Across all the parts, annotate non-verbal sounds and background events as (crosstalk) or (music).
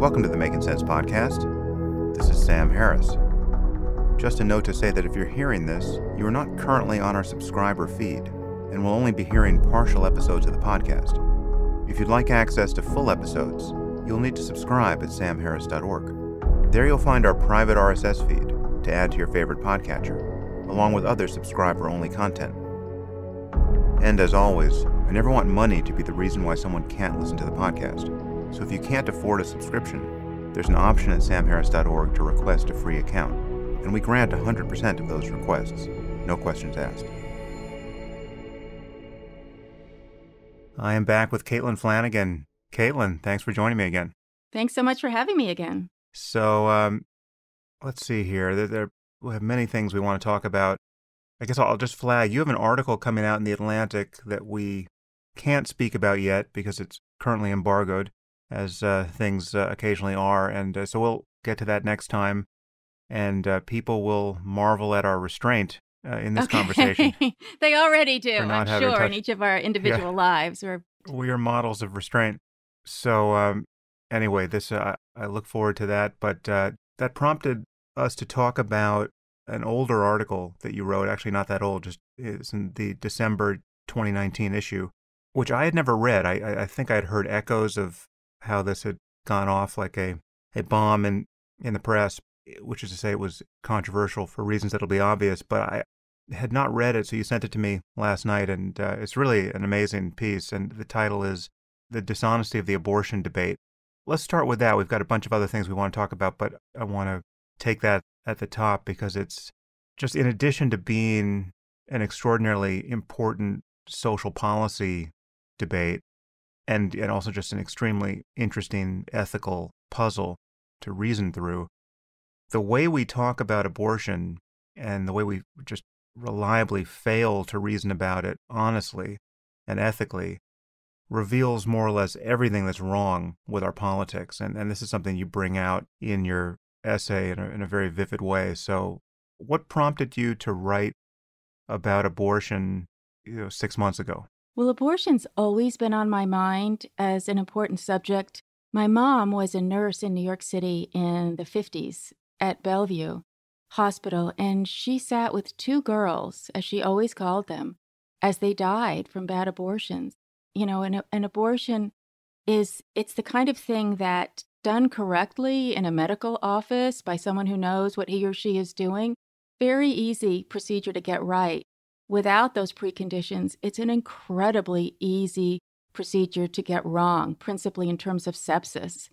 Welcome to the Making Sense podcast. This is Sam Harris. Just a note to say that if you're hearing this, you are not currently on our subscriber feed and will only be hearing partial episodes of the podcast. If you'd like access to full episodes, you'll need to subscribe at samharris.org. There you'll find our private RSS feed to add to your favorite podcatcher, along with other subscriber only content. And as always, I never want money to be the reason why someone can't listen to the podcast. So if you can't afford a subscription, there's an option at samharris.org to request a free account, and we grant 100% of those requests, no questions asked. I am back with Caitlin Flanagan. Caitlin, thanks for joining me again. Thanks so much for having me again. So, um, let's see here. There, there, we have many things we want to talk about. I guess I'll just flag you have an article coming out in the Atlantic that we can't speak about yet because it's currently embargoed as uh, things uh, occasionally are. And uh, so we'll get to that next time. And uh, people will marvel at our restraint uh, in this okay. conversation. (laughs) they already do, I'm sure, touch... in each of our individual yeah. lives. We're... We are models of restraint. So, um, anyway, this uh, I look forward to that. But that prompted us to talk about an older article that you wrote, actually not that old, just it's in the December 2019 issue, which I had never read. I, I think I had heard echoes of how this had gone off like a, a bomb in, in the press, which is to say it was controversial for reasons that'll be obvious, but I had not read it, so you sent it to me last night, and uh, it's really an amazing piece. And the title is The Dishonesty of the Abortion Debate. Let's start with that. We've got a bunch of other things we want to talk about, but I want to take that at the top because it's just in addition to being an extraordinarily important social policy debate, and, and also just an extremely interesting ethical puzzle to reason through. The way we talk about abortion and the way we just reliably fail to reason about it honestly and ethically reveals more or less everything that's wrong with our politics. And, and this is something you bring out in your essay in a, in a very vivid way. So, what prompted you to write about abortion you know, six months ago? Well, abortion's always been on my mind as an important subject. My mom was a nurse in New York City in the 50s at Bellevue Hospital, and she sat with two girls, as she always called them, as they died from bad abortions. You know, an, an abortion is it's the kind of thing that done correctly in a medical office by someone who knows what he or she is doing, very easy procedure to get right without those preconditions, it's an incredibly easy procedure to get wrong, principally in terms of sepsis.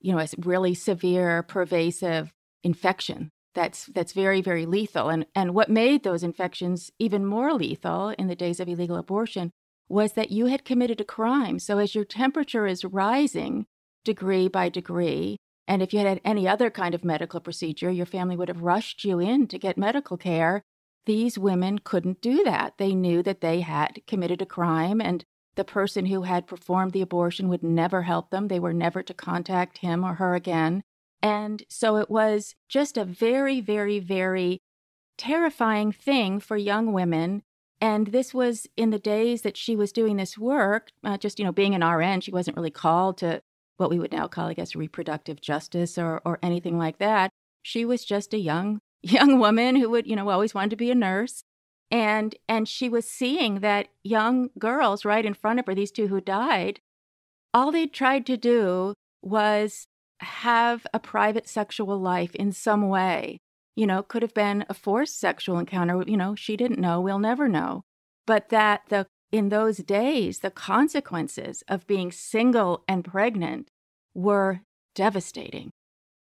You know, it's really severe, pervasive infection that's that's very very lethal and and what made those infections even more lethal in the days of illegal abortion was that you had committed a crime so as your temperature is rising degree by degree and if you had had any other kind of medical procedure your family would have rushed you in to get medical care these women couldn't do that. They knew that they had committed a crime and the person who had performed the abortion would never help them. They were never to contact him or her again. And so it was just a very, very, very terrifying thing for young women. And this was in the days that she was doing this work, uh, just, you know, being an RN, she wasn't really called to what we would now call, I guess, reproductive justice or, or anything like that. She was just a young young woman who would, you know, always wanted to be a nurse. And and she was seeing that young girls right in front of her, these two who died, all they tried to do was have a private sexual life in some way. You know, could have been a forced sexual encounter, you know, she didn't know, we'll never know. But that the in those days, the consequences of being single and pregnant were devastating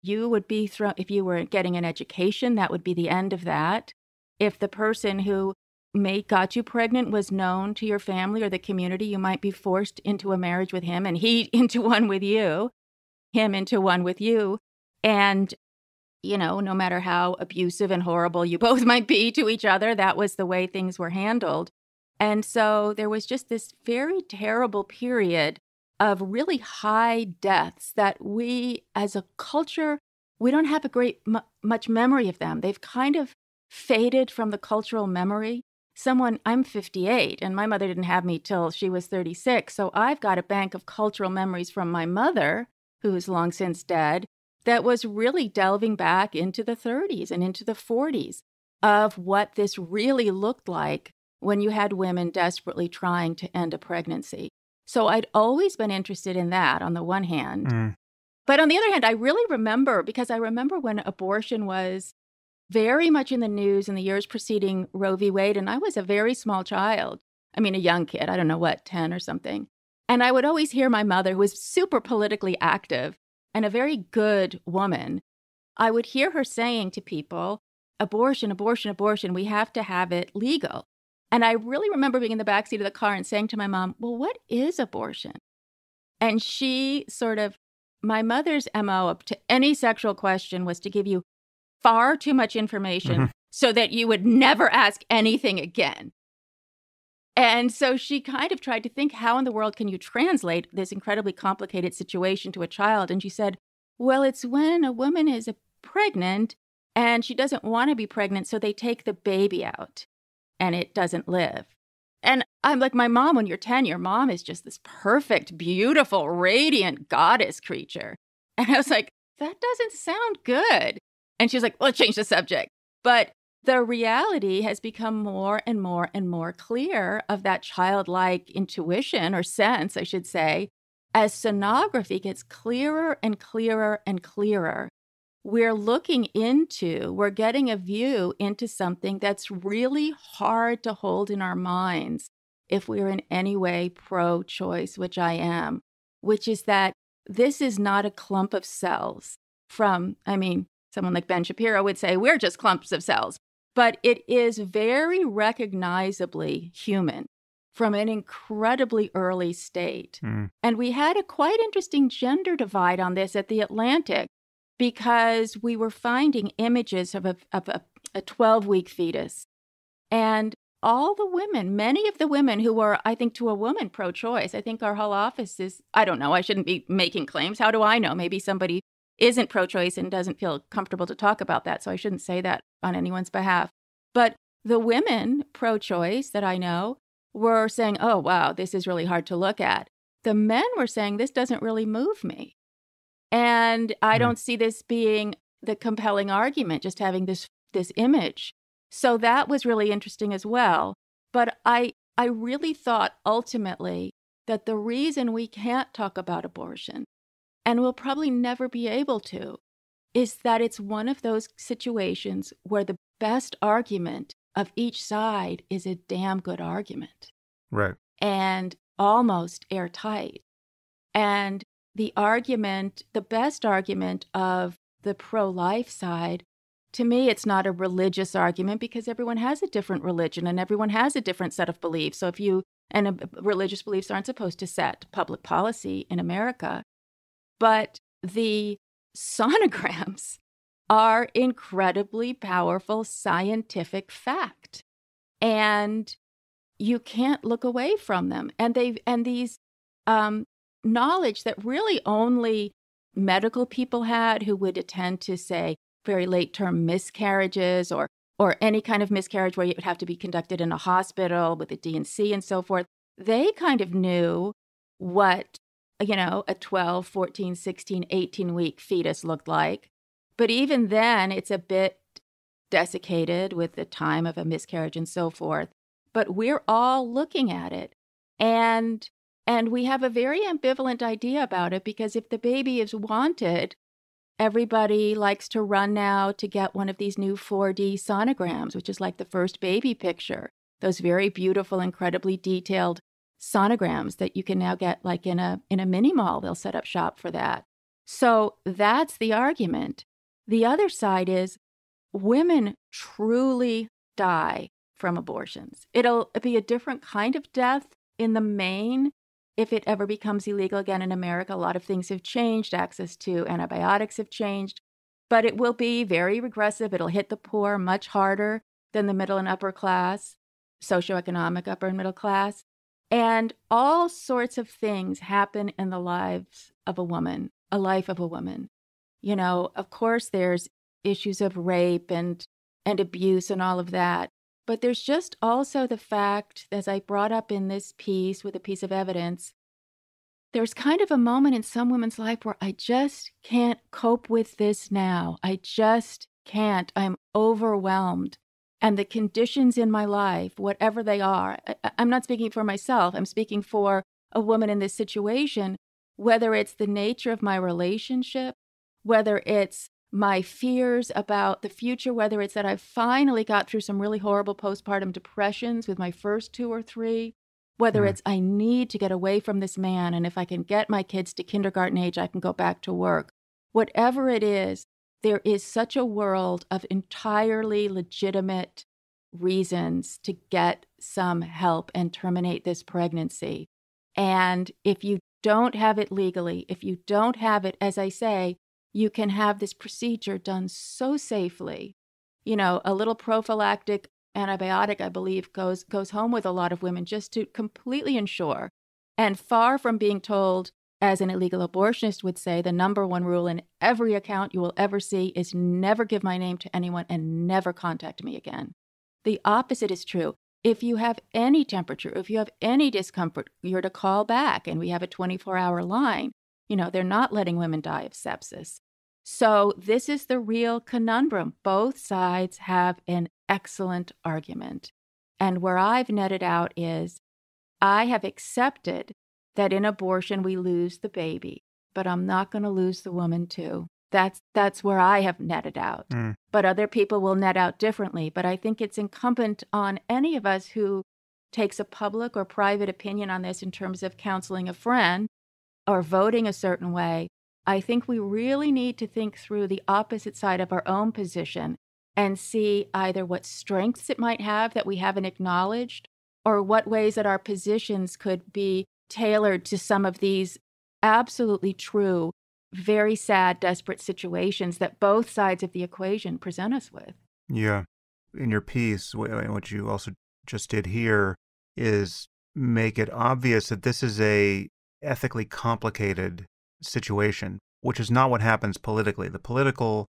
you would be thrown, if you were getting an education, that would be the end of that. If the person who may got you pregnant was known to your family or the community, you might be forced into a marriage with him and he (laughs) into one with you, him into one with you. And, you know, no matter how abusive and horrible you (laughs) both might be to each other, that was the way things were handled. And so there was just this very terrible period of really high deaths that we as a culture we don't have a great m- much memory of them they've kind of faded from the cultural memory someone i'm 58 and my mother didn't have me till she was 36 so i've got a bank of cultural memories from my mother who's long since dead, that was really delving back into the 30s and into the 40s of what this really looked like when you had women desperately trying to end a pregnancy. So I'd always been interested in that on the one hand. Mm. But on the other hand, I really remember because I remember when abortion was very much in the news in the years preceding Roe v. Wade, and I was a very small child. I mean, a young kid, I don't know what, 10 or something. And I would always hear my mother, who was super politically active and a very good woman, I would hear her saying to people, abortion, abortion, abortion, we have to have it legal. And I really remember being in the backseat of the car and saying to my mom, Well, what is abortion? And she sort of, my mother's MO up to any sexual question was to give you far too much information mm-hmm. so that you would never ask anything again. And so she kind of tried to think, how in the world can you translate this incredibly complicated situation to a child? And she said, well, it's when a woman is pregnant and she doesn't want to be pregnant, so they take the baby out and it doesn't live. And I'm like, my mom, when you're 10, your mom is just this perfect, beautiful, radiant goddess creature. (laughs) And I was like, that doesn't sound good. And she was like, well, change the subject. But the reality has become more and more and more clear of that childlike intuition or sense, I should say, as sonography gets clearer and clearer and clearer. We're looking into, we're getting a view into something that's really hard to hold in our minds if we're in any way pro choice, which I am, which is that this is not a clump of cells from, I mean, someone like Ben Shapiro would say, we're just clumps of cells but it is very recognizably human from an incredibly early state. Mm. And we had a quite interesting gender divide on this at the Atlantic because we were finding images of a, of a 12 week fetus. And all the women, many of the women who were, I think, to a woman pro choice, I think our whole office is, I don't know, I shouldn't be making claims. How do I know? Maybe somebody isn't pro choice and doesn't feel comfortable to talk about that. So I shouldn't say that on anyone's behalf. But the women pro choice that I know were saying, oh, wow, this is really hard to look at. The men were saying, this doesn't really move me. And I mm don't see this being the compelling argument, just having this, this image. So that was really interesting as well. But I, I really thought ultimately that the reason we can't talk about abortion and we'll probably never be able to, is that it's one of those situations where the best argument of each side is a damn good argument. Right. And almost airtight. And the argument, the best argument of the pro life side, to me, it's not a religious argument because everyone has a different religion and everyone has a different set of beliefs. So if you, and uh, religious beliefs aren't supposed to set public policy in America. But the sonograms (laughs) are incredibly powerful scientific fact. And you can't look away from them. And they've and these um, knowledge that really only medical people had who would attend to say very late term miscarriages or or any kind of miscarriage where it would have to be conducted in a hospital with a D&C and so forth. They kind of knew what you know, a 12, 14, 16, 18 week fetus looked like. But even then, it's a bit desiccated with the time of a miscarriage and so forth. But we're all looking at it. And and we have a very ambivalent idea about it because if the baby is wanted, everybody likes to run now to get one of these new 4D sonograms, which is like the first baby picture. Those very beautiful, incredibly detailed sonograms that you can now get like in a in a mini mall. They'll set up shop for that. So that's the argument. The other side is women truly die from abortions. It'll be a different kind of death in the main if it ever becomes illegal again in america a lot of things have changed access to antibiotics have changed but it will be very regressive it'll hit the poor much harder than the middle and upper class socioeconomic upper and middle class and all sorts of things happen in the lives of a woman, a life of a woman. You know, of course, there's issues of rape and, and abuse and all of that. But there's just also the fact, as I brought up in this piece with a piece of evidence, there's kind of a moment in some women's life where I just can't cope with this now. I just can't. I'm overwhelmed. And the conditions in my life, whatever they are, I, I'm not speaking for myself, I'm speaking for a woman in this situation, whether it's the nature of my relationship, whether it's my fears about the future, whether it's that I've finally got through some really horrible postpartum depressions with my first two or three, whether mm. it's I need to get away from this man, and if I can get my kids to kindergarten age, I can go back to work. Whatever it is, there is such a world of entirely legitimate reasons to get some help and terminate this pregnancy. And if you don't have it legally, if you don't have it, as I say, you can have this procedure done so safely. You know, a little prophylactic antibiotic, I believe, goes goes home with a lot of women just to completely ensure. And far from being told, as an illegal abortionist would say, the number one rule in every account you will ever see is never give my name to anyone and never contact me again. The opposite is true. If you have any temperature, if you have any discomfort, you're to call back, and we have a 24 hour line. You know, they're not letting women die of sepsis. So, this is the real conundrum. Both sides have an excellent argument. And where I've netted out is I have accepted that in abortion we lose the baby, but I'm not going to lose the woman too. That's that's where I have netted out. Mm. But other people will net out differently, but I think it's incumbent on any of us who takes a public or private opinion on this in terms of counseling a friend or voting a certain way I think we really need to think through the opposite side of our own position and see either what strengths it might have that we haven't acknowledged or what ways that our positions could be tailored to some of these absolutely true, very sad, desperate situations that both sides of the equation present us with. Yeah. In your piece, what you also just did here is make it obvious that this is a ethically complicated situation, which is not what happens politically. The political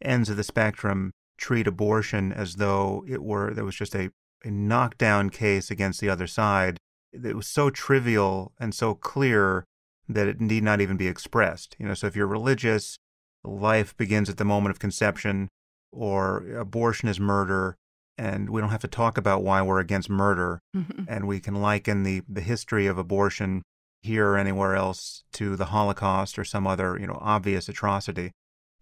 ends of the spectrum treat abortion as though it were there was just a, a knockdown case against the other side. It was so trivial and so clear that it need not even be expressed. You know, so if you're religious, life begins at the moment of conception, or abortion is murder, and we don't have to talk about why we're against murder, mm-hmm. and we can liken the the history of abortion here or anywhere else to the Holocaust or some other, you know, obvious atrocity.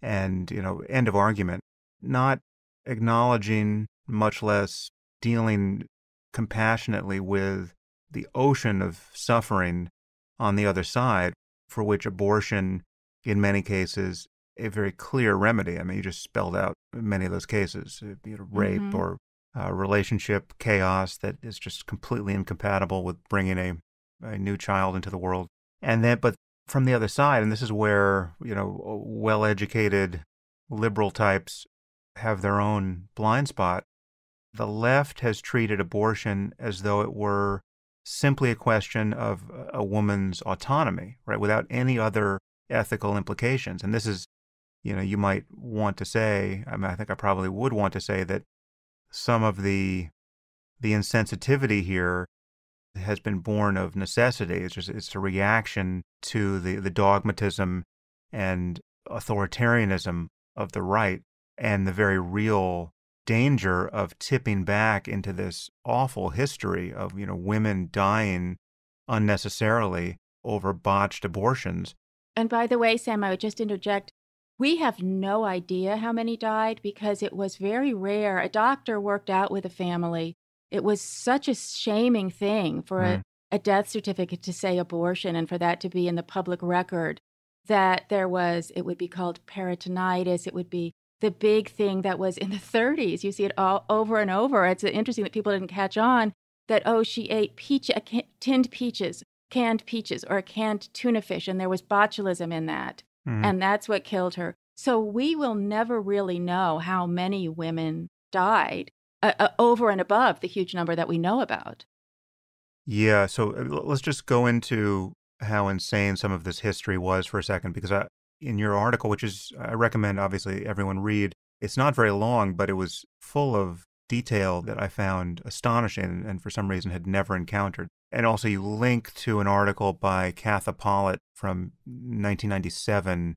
And, you know, end of argument. Not acknowledging, much less dealing compassionately with the ocean of suffering on the other side, for which abortion, in many cases, a very clear remedy. I mean, you just spelled out many of those cases, uh, you know, rape mm-hmm. or uh, relationship chaos that is just completely incompatible with bringing a a new child into the world. And then, but from the other side, and this is where, you know, well educated liberal types have their own blind spot. The left has treated abortion as though it were simply a question of a woman's autonomy, right, without any other ethical implications. And this is, you know, you might want to say, I mean, I think I probably would want to say that some of the the insensitivity here has been born of necessity. It's just it's a reaction to the, the dogmatism and authoritarianism of the right and the very real danger of tipping back into this awful history of you know women dying unnecessarily over botched abortions. And by the way, Sam, I would just interject. We have no idea how many died because it was very rare. A doctor worked out with a family it was such a shaming thing for mm. a, a death certificate to say abortion and for that to be in the public record that there was, it would be called peritonitis. It would be the big thing that was in the 30s. You see it all over and over. It's interesting that people didn't catch on that, oh, she ate peach, can, tinned peaches, canned peaches, or a canned tuna fish, and there was botulism in that. Mm. And that's what killed her. So we will never really know how many women died uh, uh, over and above the huge number that we know about. Yeah, so uh, let's just go into how insane some of this history was for a second, because I, in your article, which is I recommend obviously everyone read, it's not very long, but it was full of detail that I found astonishing and for some reason had never encountered. and also you link to an article by Katha Pollitt from 1997,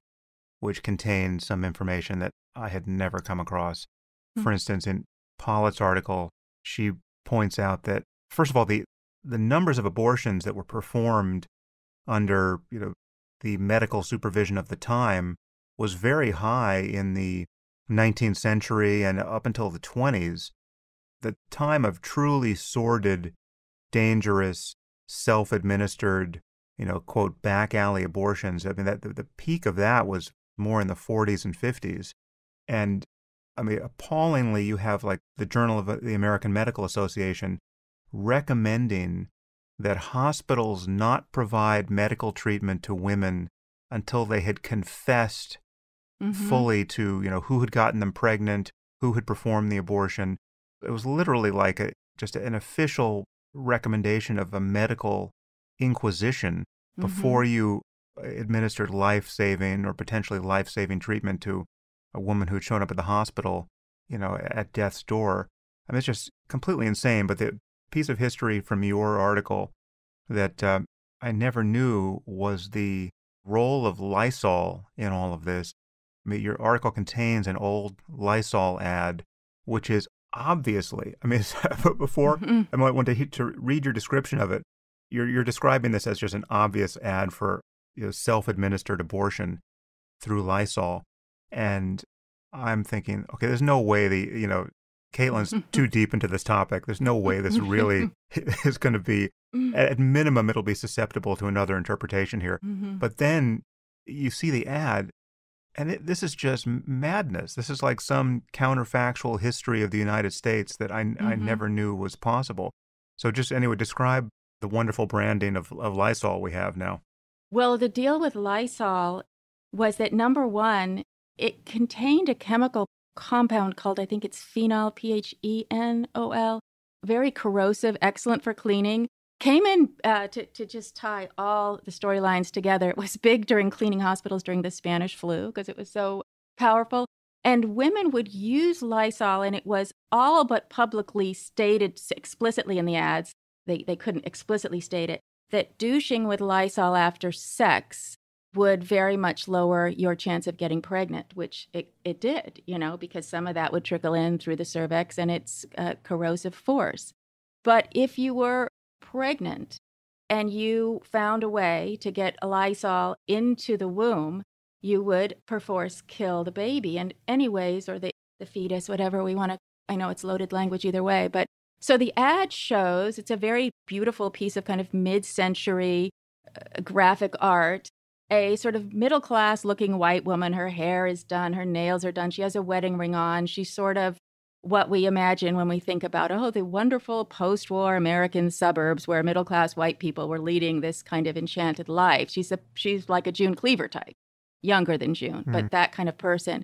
which contained some information that I had never come across. Mm-hmm. For instance, in Pollitt's article, she points out that first of all, the the numbers of abortions that were performed under you know the medical supervision of the time was very high in the 19th century and up until the 20s. The time of truly sordid, dangerous, self-administered, you know, quote back alley abortions. I mean, that the, the peak of that was more in the 40s and 50s, and I mean, appallingly, you have like the Journal of the American Medical Association recommending that hospitals not provide medical treatment to women until they had confessed mm-hmm. fully to, you know, who had gotten them pregnant, who had performed the abortion. It was literally like a just an official recommendation of a medical inquisition mm-hmm. before you administered life-saving or potentially life-saving treatment to a woman who had shown up at the hospital, you know, at death's door. I mean, it's just completely insane. But the piece of history from your article that uh, I never knew was the role of Lysol in all of this. I mean, your article contains an old Lysol ad, which is obviously, I mean, (laughs) before mm-hmm. I might want to, to read your description of it. You're, you're describing this as just an obvious ad for you know, self administered abortion through Lysol. And I'm thinking, okay, there's no way the, you know, Caitlin's too (laughs) deep into this topic. There's no way this really (laughs) (laughs) is going to be, at minimum, it'll be susceptible to another interpretation here. Mm-hmm. But then you see the ad, and it, this is just madness. This is like some counterfactual history of the United States that I, mm-hmm. I never knew was possible. So, just anyway, describe the wonderful branding of, of Lysol we have now. Well, the deal with Lysol was that number one, it contained a chemical compound called, I think it's phenol, P H E N O L, very corrosive, excellent for cleaning. Came in uh, to, to just tie all the storylines together. It was big during cleaning hospitals during the Spanish flu because it was so powerful. And women would use Lysol, and it was all but publicly stated explicitly in the ads. They, they couldn't explicitly state it that douching with Lysol after sex would very much lower your chance of getting pregnant, which it, it did, you know, because some of that would trickle in through the cervix and its uh, corrosive force. But if you were pregnant and you found a way to get Lysol into the womb, you would perforce kill the baby. And, anyways, or the, the fetus, whatever we want to, I know it's loaded language either way, but so the ad shows it's a very beautiful piece of kind of mid century uh, graphic art a sort of middle class looking white woman. Her hair is done, her nails are done. She has a wedding ring on. She's sort of what we imagine when we think about, oh, the wonderful post war American suburbs where middle class white people were leading this kind of enchanted life. She's, a, she's like a June Cleaver type, younger than June, mm. but that kind of person.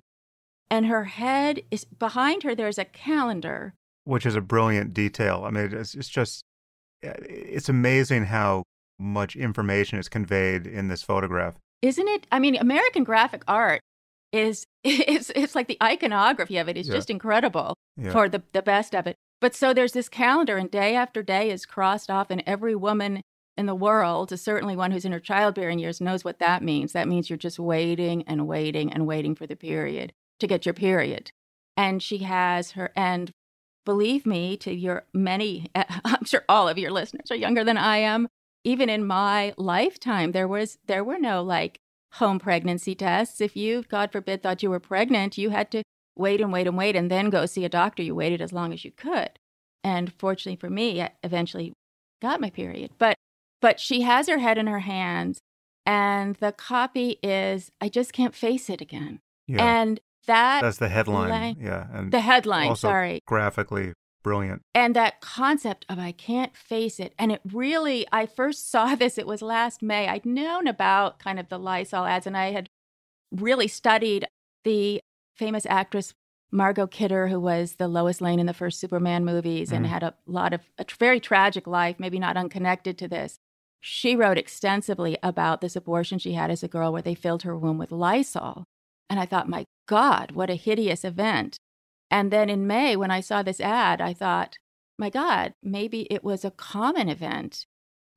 And her head is behind her, there's a calendar. Which is a brilliant detail. I mean, it's, it's just, it's amazing how much information is conveyed in this photograph. Isn't it? I mean, American graphic art is (laughs) it's it's like the iconography of it is yeah. just incredible yeah. for the the best of it. But so there's this calendar, and day after day is crossed off, and every woman in the world, certainly one who's in her childbearing years, knows what that means. That means you're just waiting and waiting and waiting for the period to get your period. And she has her, and believe me, to your many, (laughs) I'm sure all of your listeners are younger than I am even in my lifetime there was there were no like home pregnancy tests. If you god forbid thought you were pregnant you had to wait and wait and wait and then go see a doctor. You waited as long as you could. And fortunately for me i eventually got my period. But but she has her head in her hands and the copy is i just can't face it again. Yeah. and that that's the headline. yeah and the headline sorry. graphically brilliant. And that concept of I can't face it. And it really, I first saw (laughs) this, it was last May. I'd known about kind of the Lysol ads, and I had really studied the famous actress Margot Kidder, who was the Lois Lane in the first Superman movies mm and mm-hmm. had a lot of a very tragic life, maybe not unconnected to this. She wrote extensively about this abortion she had as a girl where they filled her womb with Lysol. And I thought, my God, what a hideous event. And then in May, when I saw this ad, I thought, my God, maybe it was a common event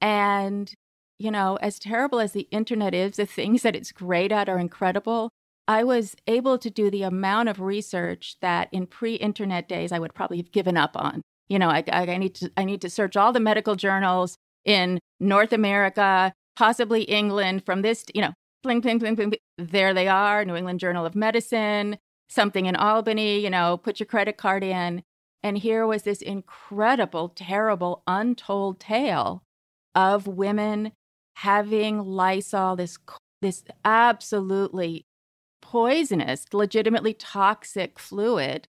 And, you know, as terrible as the internet is, the (laughs) things that it's great at are incredible. I was able to do the amount of research that in pre-internet days I would probably have given up on. You know, I, I, need to I need to search all the medical journals in North America, possibly England, from this, you know, bling, bling, bling, bling. There they are, New England Journal of Medicine, something in Albany, you know, put your credit card in. And here was this incredible, terrible, untold tale of women having Lysol, this, this absolutely poisonous, legitimately toxic fluid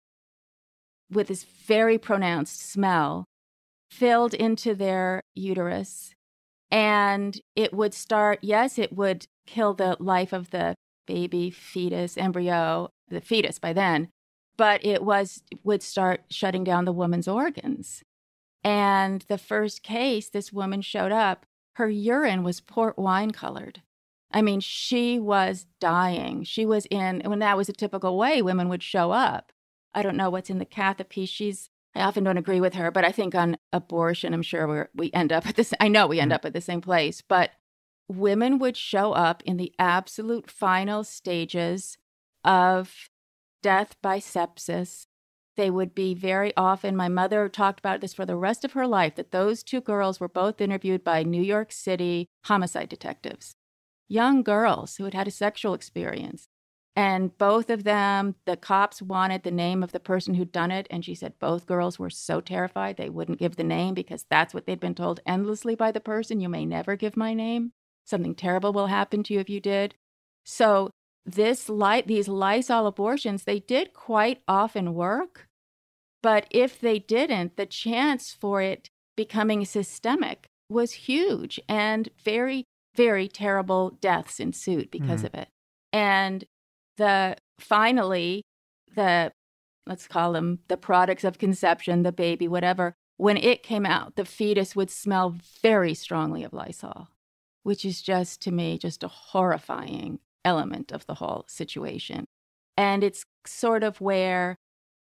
with this very pronounced smell filled into their uterus. And it would start, yes, it would kill the life of the baby, fetus, embryo, the fetus by then, but it was would start shutting down the woman's organs. And the first case, this woman showed up, her urine was port wine colored. I mean, she was dying. She was in, when that was a typical way women would show up. I don't know what's in the piece. She's, I often don't agree with her, but I think on abortion, I'm sure we we end up at this, I know we end mm. up at the same place, but women would show up in the absolute final stages of death by sepsis. They would be very often, my mother talked about this for the rest of her life, that those two girls were both interviewed by New York City homicide detectives, young girls who had had a sexual experience. And both of them, the cops wanted the name of the person who'd done it. And she said both girls were so terrified they wouldn't give the name because that's what they'd been told endlessly by the person. You may never give my name. Something terrible will happen to you if you did. So this light these Lysol abortions, they did quite often work. But if they didn't, the chance for it becoming systemic was huge and very, very terrible deaths ensued because mm. of it. And the finally, the let's call them the products of conception, the baby, whatever, when it came out, the fetus would smell very strongly of Lysol which is just to me just a horrifying element of the whole situation. And it's sort of where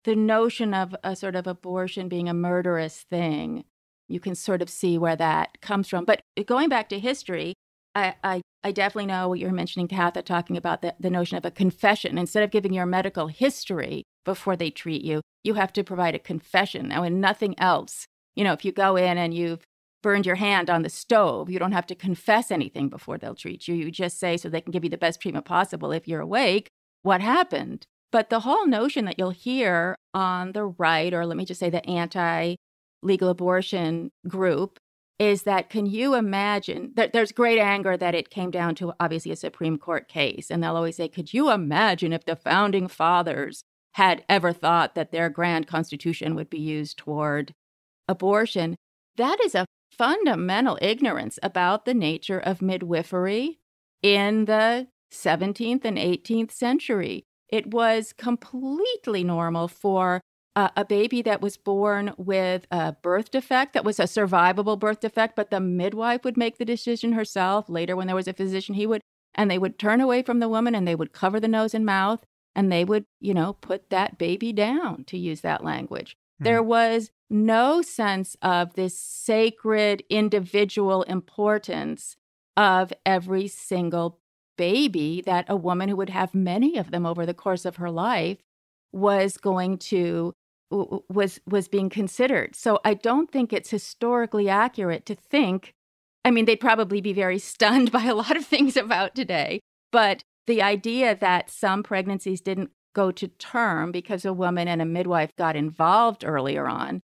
the notion of a sort of abortion being a murderous thing, you can sort of see where that comes from. But going back to history, I, I, I definitely know what you're mentioning, Katha, talking about the, the notion of a confession. Instead of giving your medical history before they treat you, you have to provide a confession. Now, and nothing else. You know, if you go in and you've burned your hand on the stove. You don't have to confess anything before they'll treat you. You just say, so they can give you the best treatment possible if you're awake, what happened. But the whole notion that you'll hear on the right, or let me just say the anti legal abortion group, is that can you imagine that there's great anger that it came down to obviously a Supreme Court case. And they'll always say, could you imagine if the founding fathers had ever thought that their grand constitution would be used toward abortion? That is a fundamental ignorance about the nature of midwifery in the 17th and 18th century. It was completely normal for uh, a baby that was born with a birth defect that was a survivable birth defect, but the midwife would make the decision herself. Later, when there was a physician, he would, and they would turn away from the woman and they would cover the nose and mouth and they would, you know, put that baby down, to use that language. Mm-hmm. There was no sense of this sacred individual importance of every single baby that a woman who would have many of them over the course of her life was going to was was being considered. So I don't think it's historically accurate to think I mean they'd probably be very (laughs) stunned by a lot of things about today, but the idea that some pregnancies didn't go to term because a woman and a midwife got involved earlier on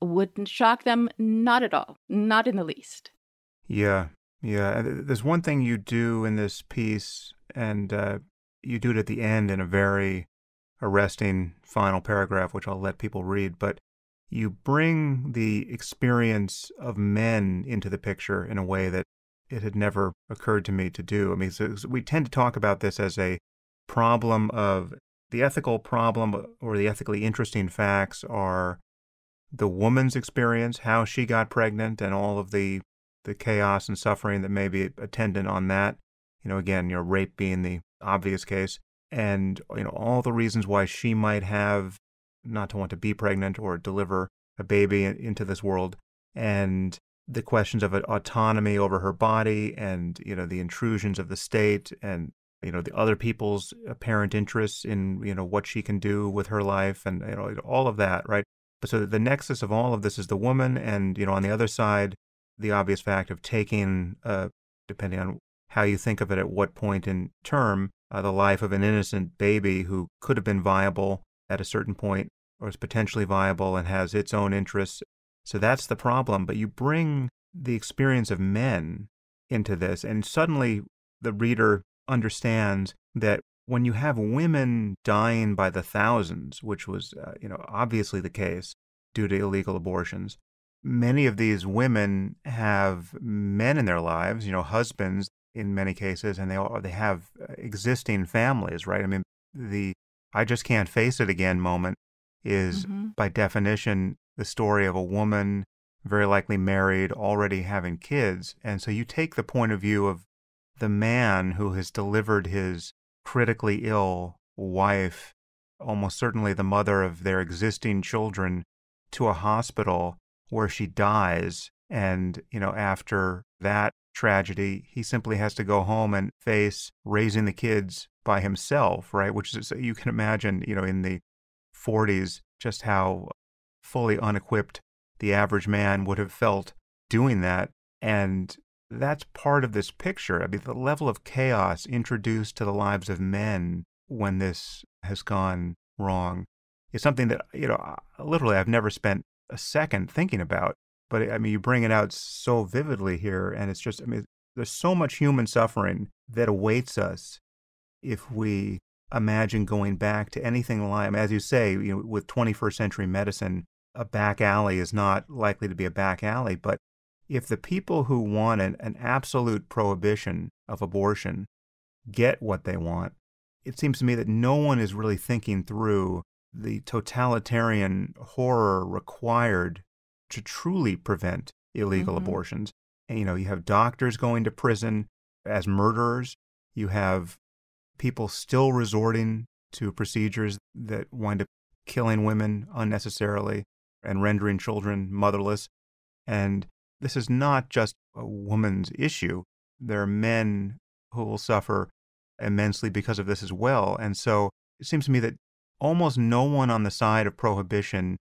wouldn't shock them, not at all, not in the least. Yeah, yeah. There's one thing you do in this piece, and uh, you do it at the end in a very arresting final paragraph, which I'll let people read, but you bring the experience of men into the picture in a way that it had never occurred to me to do. I mean, so we tend to talk about this as a problem of the ethical problem or the ethically interesting facts are the woman's experience, how she got pregnant, and all of the the chaos and suffering that may be attendant on that. You know, again, you know, rape being the obvious case, and you know all the reasons why she might have not to want to be pregnant or deliver a baby into this world, and the questions of autonomy over her body and you know the intrusions of the state and you know the other people's apparent interests in you know what she can do with her life and you know all of that right so the nexus of all of this is the woman and you know on the other side the obvious fact of taking uh, depending on how you think of it at what point in term uh, the life of an innocent baby who could have been viable at a certain point or is potentially viable and has its own interests so that's the problem. But you bring the experience of men into this, and suddenly the reader understands that when you have women dying by the thousands, which was, uh, you know, obviously the case due to illegal abortions, many of these women have men in their lives, you know, husbands in many cases, and they all, they have uh, existing families, right? I mean, the I just can't face it again moment is mm-hmm. by definition the story of a woman, very likely married, already having kids. And so you take the point of view of the man who has delivered his critically ill wife, almost certainly the mother of their existing children, to a hospital where she dies. And, you know, after that tragedy, he simply has to go home and face raising the kids by himself, right? Which is, you can imagine, you know, in the 40s, just how fully unequipped the average man would have felt doing that. And that's part of this picture. I mean, the level of chaos introduced to the lives of men when this has gone wrong is something that, you know, literally I've never spent a second thinking about. But I mean, you bring it out so vividly here. And it's just, I mean, there's so much human suffering that awaits us if we imagine going back to anything like, as you say, you know, with 21st century medicine, a back alley is not likely to be a back alley. But if the people who want an, an absolute prohibition of abortion get what they want, it seems to me that no one is really thinking through the totalitarian horror required to truly prevent illegal mm-hmm. abortions. And, you know, you have doctors going to prison as murderers. You have people still resorting to procedures that wind up killing women unnecessarily and rendering children motherless. And this is not just a woman's issue. There are men who will suffer immensely because of this as well. And so it seems to me that almost no one on the side of prohibition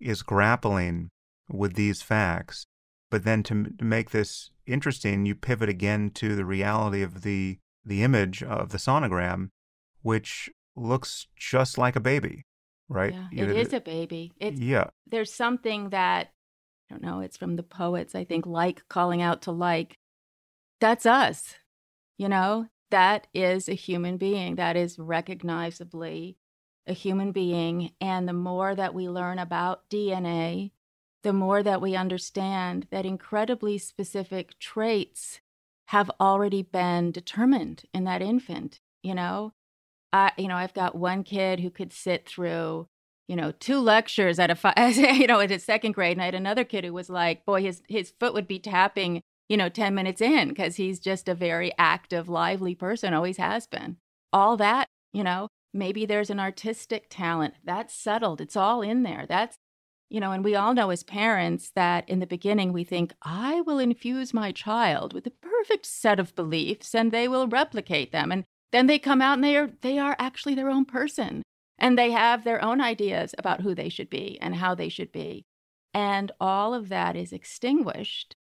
is grappling with these facts. But then to, to make this interesting, you pivot again to the reality of the the image of the sonogram, which looks just like a baby right? Yeah, you it know, is a baby. It's, yeah. There's something that, I don't know, it's from the poets, I think, like calling out to like. That's us, you know? That is a human being. That is recognizably a human being. And the more that we learn about DNA, the more that we understand that incredibly specific traits have already been determined in that infant, you know? I, you know, I've got one kid who could sit through, you know, two lectures at a, fi- (laughs) you know, at his second grade, and I had another kid who was like, boy, his his foot would be tapping, you know, ten minutes in because he's just a very active, lively person, always has been. All that, you know, maybe there's an artistic talent that's settled. It's all in there. That's you know, and we all know as parents that in the beginning we think, I will infuse my child with the perfect set of beliefs and they will replicate them. And then they come out and they are they are actually their own person and they have their own ideas about who they should be and how they should be. And all of that is extinguished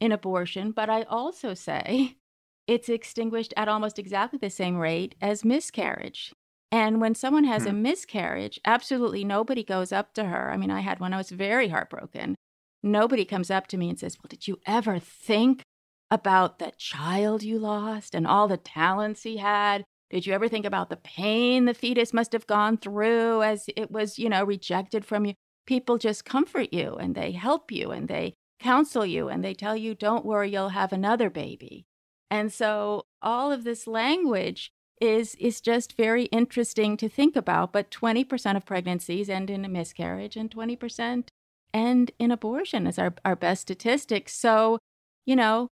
in abortion, but I also say (laughs) it's extinguished at almost exactly the same rate as miscarriage. And when someone has hmm. a miscarriage, absolutely nobody goes up to her. I mean, I had one, I was very heartbroken. Nobody comes up to me and says, Well, did you ever think about the child you lost and all the talents he had? Did you ever think about the pain the fetus must have gone through as it was, you know, rejected from you? People just comfort you and they help you and they counsel you and they tell you, don't worry, you'll have another baby. And so all of this language is is just very interesting to think about. But 20% of pregnancies end in a miscarriage and 20% end in abortion is our, our best statistics. So, you know,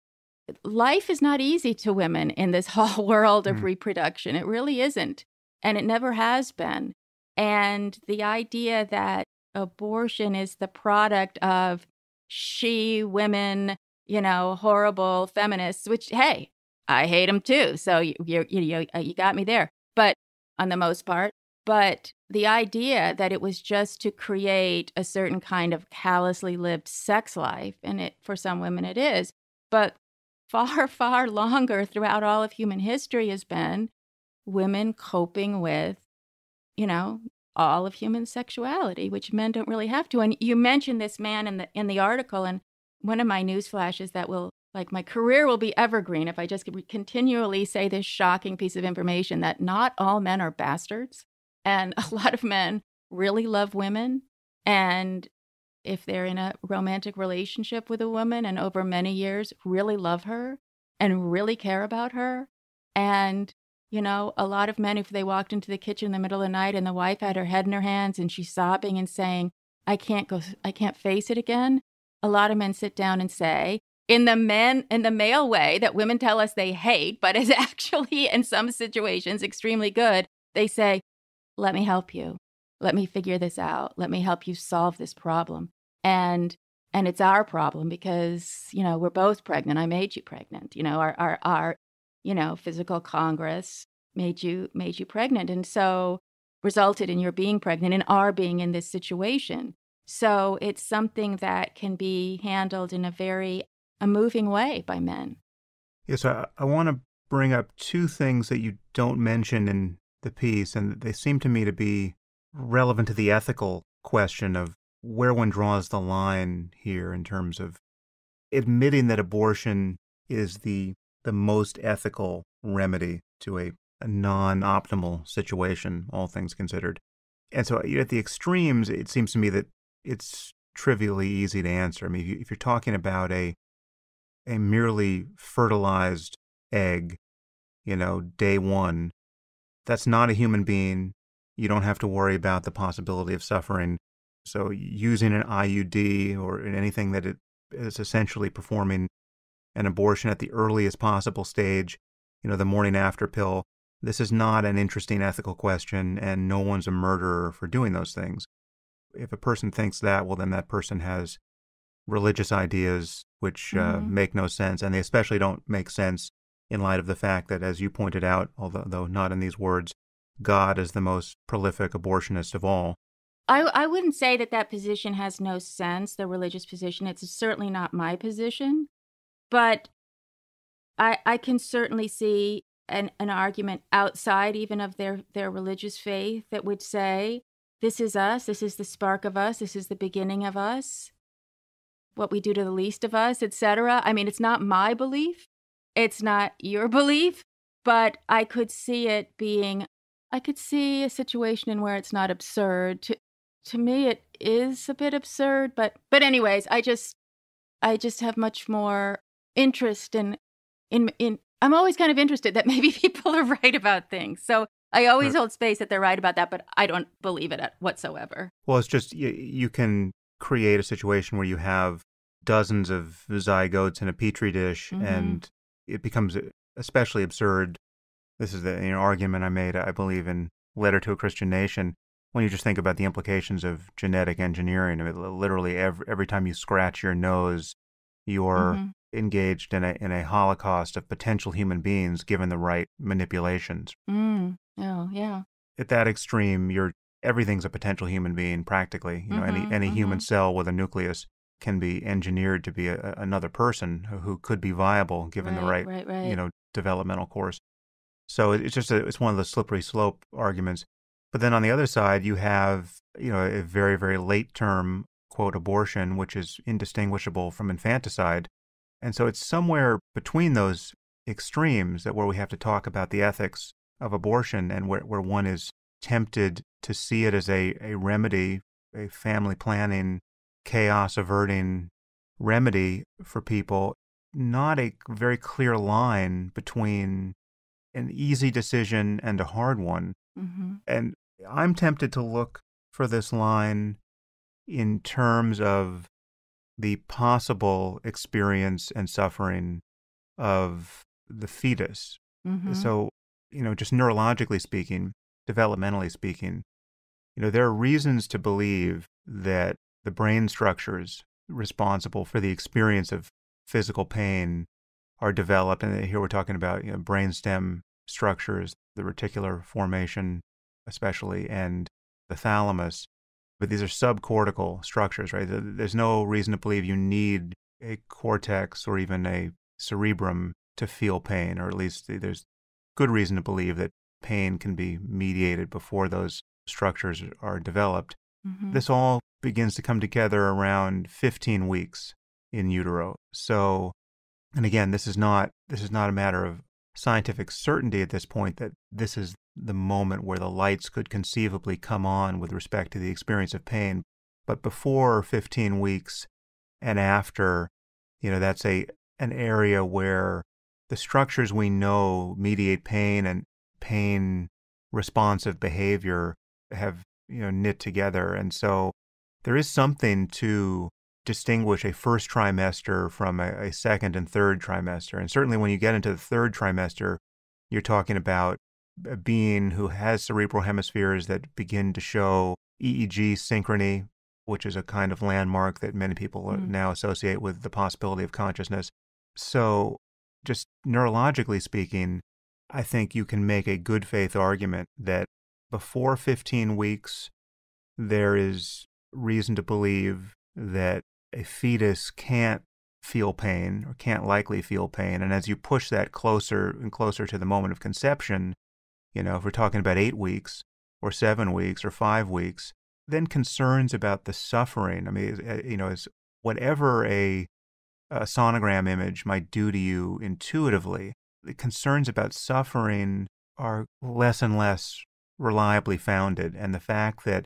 life is not easy to women in this (laughs) whole world of mm. reproduction. It really isn't. And it never has been. And the idea that abortion is the product of she women, you know, horrible feminists, which, hey, I hate them too. So you, you, you, you got me there. But on the most part, but the idea that it was just to create a certain kind of callously lived sex life, and it for some women it is, but far, (laughs) far longer throughout all of human history has been women coping with, you know, all of human sexuality, which men don't really have to. And you mentioned this man in the in the article, and one of my news flashes that will like my career will be evergreen if I just continually say this shocking piece of information that not all men are bastards. And (laughs) a lot of men really love women. And if they're in a romantic relationship with a woman and over many years really love her and really care about her. And, you know, a lot of men, if they walked into the kitchen in the middle of the night and the wife had her head in her hands and she's sobbing and saying, I can't go, I can't face it again. A lot of men sit down and say, in the men in the male way that women tell us they hate but is (laughs) actually in some situations extremely good they say let me help you let me figure this out let me help you solve this problem and and it's our problem because you know we're both pregnant i made you pregnant you know our our, our you know physical congress made you made you pregnant and so resulted in your being pregnant and our being in this situation so it's something that can be handled in a very a moving way by men. Yes, I, I want to bring up two things that you don't mention in the piece, and they seem to me to be relevant to the ethical question of where one draws the line here in terms of admitting that abortion is the the most ethical remedy to a, a non-optimal situation, all things considered. And so at the extremes, it seems to me that it's trivially easy to answer. I mean, if you're talking about a a merely fertilized egg, you know, day one, that's not a human being. You don't have to worry about the possibility of suffering. So using an IUD or anything that it is essentially performing an abortion at the earliest possible stage, you know, the morning after pill, this is not an interesting ethical question, and no one's a murderer for doing those things. If a person thinks that, well, then that person has religious ideas which uh, mm-hmm. make no sense, and they especially don't make sense in light of the fact that, as you pointed out, although not in these words, God is the most prolific abortionist of all. I, I wouldn't say that that position has no sense, the religious position. It's certainly not my position. But I, I can certainly see an, an argument outside even of their, their religious faith that would say, this is us, this is the spark of us, this is the beginning of us what we do to the least of us, etc. I mean, it's not my belief, it's not your (laughs) belief, but I could see it being I could see a situation in where it's not absurd. To to me it is a bit absurd, but but anyways, I just I just have much more interest in in in I'm always kind of interested that (laughs) maybe people are right about things. So I always hold space that they're right about that, but I don't believe it whatsoever. Well, it's just you, you can create a situation where you have dozens of zygotes in a petri dish mm-hmm. and it becomes especially absurd. This is the you know, argument I made, I believe, in Letter to a Christian Nation. When you just think about the implications of genetic engineering, I mean, literally every, every time you scratch your nose, you're mm-hmm. engaged in a in a holocaust of potential human beings given the right manipulations. Mm. Oh, yeah. At that extreme, you're everything's a potential human being practically you know mm-hmm, any any mm-hmm. human cell with a nucleus can be engineered to be a, another person who could be viable given right, the right, right, right, you know developmental course so it's just a, it's one of the slippery slope arguments but then on the other side you have you know a very very late term quote abortion which is indistinguishable from infanticide and so it's somewhere between those extremes that where we have to talk about the ethics of abortion and where, where one is tempted to see it as a, a remedy, a family planning, chaos averting remedy for people, not a very clear line between an easy decision and a hard one. Mm-hmm. And I'm tempted to look for this line in terms of the possible experience and suffering of the fetus. Mm-hmm. So, you know, just neurologically speaking, developmentally speaking, you know, there are reasons to believe that the brain structures responsible for the experience of physical pain are developed. And here we're talking about you know, brainstem structures, the reticular formation, especially, and the thalamus. But these are subcortical structures, right? There's no reason to believe you need a cortex or even a cerebrum to feel pain, or at least there's good reason to believe that pain can be mediated before those structures are developed. Mm-hmm. This all begins to come together around 15 weeks in utero. So, and again, this is not this is not a matter of scientific certainty at this point that this is the moment where the lights could conceivably come on with respect to the experience of pain. But before 15 weeks and after, you know, that's a an area where the structures we know mediate pain and pain responsive behavior have you know knit together and so there is something to distinguish a first trimester from a, a, second and third trimester and certainly when you get into the third trimester you're talking about a being who has cerebral hemispheres that begin to show EEG synchrony which is a kind of landmark that many people mm. now associate with the possibility of consciousness so just neurologically speaking I think you can make a good faith argument that before 15 weeks, there is reason to believe that a fetus can't feel pain or can't likely feel pain. And as you push that closer and closer to the moment of conception, you know, if we're talking about eight weeks or seven weeks or five weeks, then concerns about the suffering. I mean, uh, you know, is whatever a, a sonogram image might do to you intuitively, the concerns about suffering are less and less reliably founded. And the fact that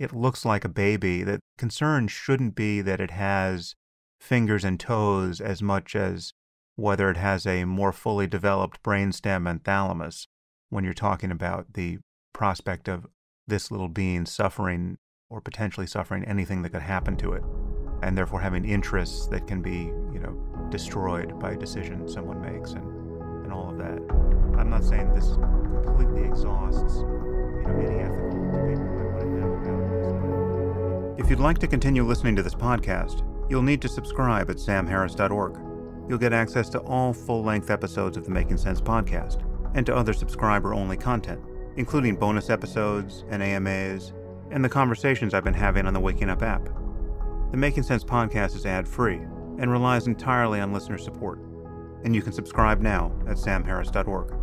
it looks like a baby, that concern shouldn't be that it has fingers and toes as much as whether it has a more fully developed brainstem and thalamus when you're talking about the prospect of this little being suffering or potentially suffering anything that could happen to it and therefore having interests that can be you know destroyed by a decision someone makes and and all of that. I'm not saying this completely exhausts, you know, any ethical if you'd like to continue listening to this podcast, you'll need to subscribe at samharris.org. You'll get access to all full-length episodes of the Making Sense podcast and to other subscriber-only content, including bonus episodes and AMAs and the conversations I've been having on the Waking Up app. The Making Sense podcast is ad-free and relies entirely on listener support and you can subscribe now at samharris.org.